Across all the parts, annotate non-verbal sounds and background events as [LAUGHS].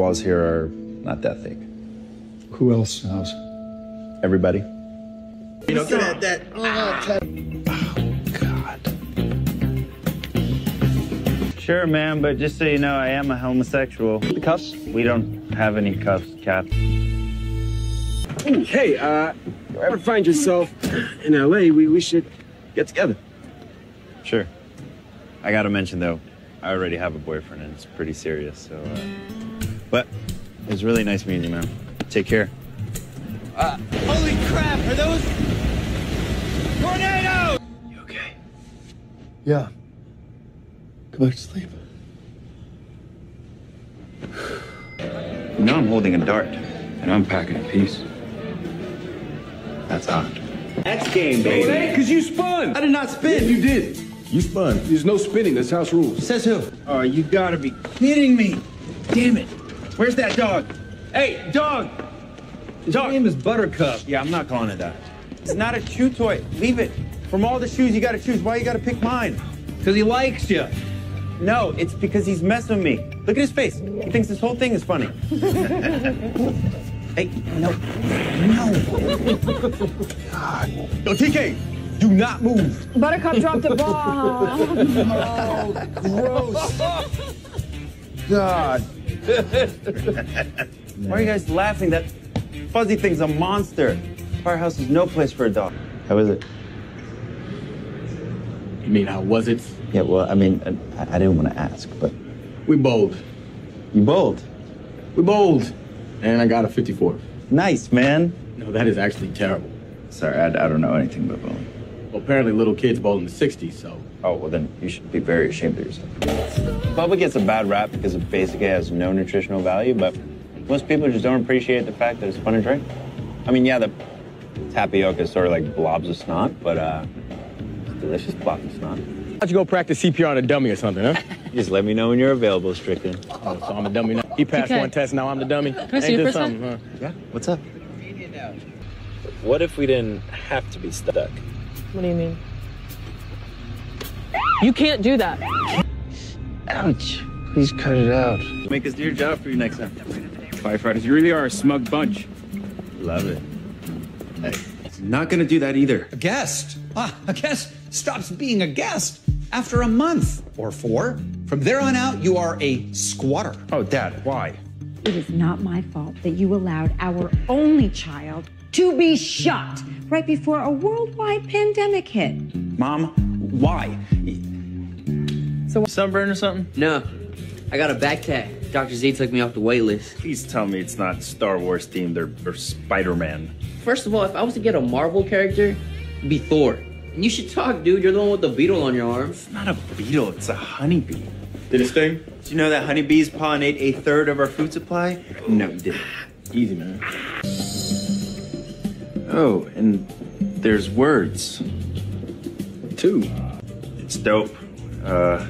Walls here are not that thick. Who else knows? Everybody. You know, that, that, Sure, man, but just so you know, I am a homosexual. The cuffs? We don't have any cuffs, Cap. hey, uh, if you ever find yourself in LA, we, we should get together. Sure. I gotta mention, though, I already have a boyfriend and it's pretty serious, so. Uh... But it was really nice meeting you, man. Take care. Uh, holy crap, are those tornadoes? You okay? Yeah. Go back to sleep. You know I'm holding a dart, and I'm packing a piece. That's odd. X game, baby. Because you spun. I did not spin. You did. You spun. There's no spinning. That's house rules. Says who? Oh, you gotta be kidding me. Damn it. Where's that dog? Hey, dog! His Dog. name is Buttercup. Yeah, I'm not calling it that. It's not a chew toy. Leave it. From all the shoes you gotta choose, why you gotta pick mine? Because he likes you. No, it's because he's messing with me. Look at his face. He thinks this whole thing is funny. [LAUGHS] hey, no. No. God. [LAUGHS] Yo, TK, do not move. Buttercup dropped a bomb. [LAUGHS] God. [LAUGHS] Why are you guys laughing? That fuzzy thing's a monster. Firehouse is no place for a dog. How is it? You mean, how was it? Yeah, well, I mean, I, I didn't want to ask, but We bowled. you bowled. We bowled. And I got a 54. Nice, man. No, that is actually terrible. Sorry, I, I don't know anything about bowling. Well, apparently little kids bowl in the 60s, so. Oh, well, then you should be very ashamed of yourself. The public gets a bad rap because it basically has no nutritional value, but most people just don't appreciate the fact that it's fun to drink. I mean, yeah, the tapioca is sort of like blobs of snot, but uh, it's delicious blobs of snot. Why don't you go practice CPR on a dummy or something, huh? [LAUGHS] Just let me know when you're available, Strickland. Oh, so I'm a dummy now. He passed TK. one test, now I'm the dummy. I Ain't your first something, huh? Yeah, what's up? What if we didn't have to be stuck? What do you mean? You can't do that. Ouch. Please cut it out. Make us do your job for you next time. Firefighters, you really are a smug bunch. Love it. Hey, not gonna do that either. A guest? Ah, a guest stops being a guest after a month or four. From there on out, you are a squatter. Oh, Dad, why? It is not my fault that you allowed our only child to be shot right before a worldwide pandemic hit. Mom, why? So sunburn or something? No, I got a back tag. Dr. Z took me off the wait list. Please tell me it's not Star Wars themed or, or Spider-Man. First of all, if I was to get a Marvel character, it'd be Thor. And you should talk, dude. You're the one with the beetle on your arm. It's not a beetle, it's a honeybee. Did it sting? Did you know that honeybees pollinate a third of our food supply? No, you didn't. Easy, man. Oh, and there's words. Two. It's dope. Uh,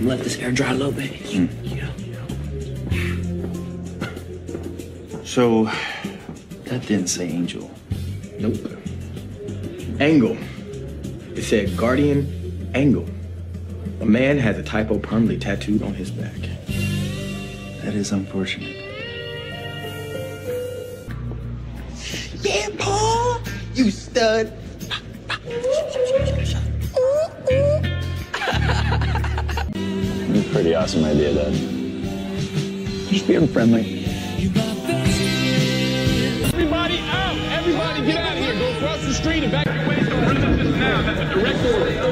Let this air dry a little bit. Yeah. so that didn't say angel. Nope. Angle. It said guardian angle. A man has a typo permanently tattooed on his back. That is unfortunate. Yeah, Paul, you stud. Pretty awesome idea, Dad. Just being friendly. Everybody out! a record